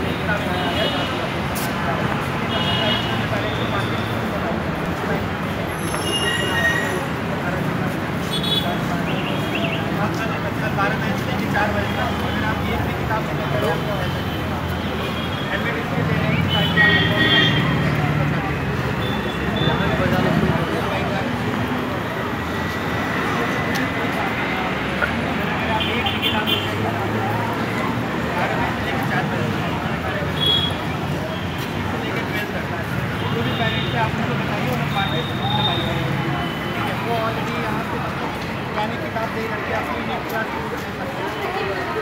Thank you. किताब दे है अपनी नेक्स्ट क्लास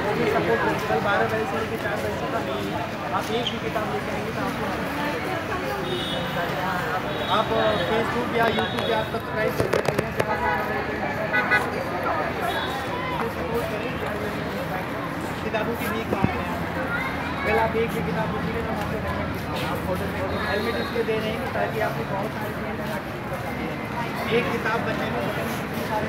वो भी सपोर्ट कल बारह बजे से लेकर चार बजे तक नहीं आप एक भी किताब लेके आएँगे तो आपको आप फेसबुक या यूट्यूब या सब्सक्राइब कर सकते हैं। सपोर्ट करें किताबों की भी काम है। कल आप एक भी किताब पूछिए तो वहाँ पे आप फ़ोटो में हेलमेट इसलिए दे रहे हैं, ताकि आपको बहुत सारे एक किताब बनने में सारी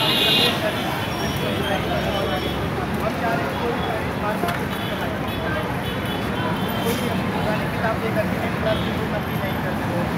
ये करके प्लास्टिक को कमी नहीं करते।